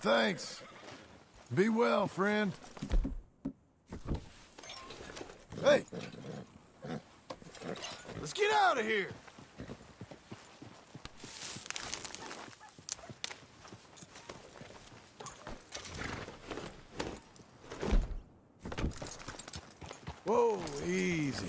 Thanks. Be well, friend. Hey! Let's get out of here! Whoa, easy.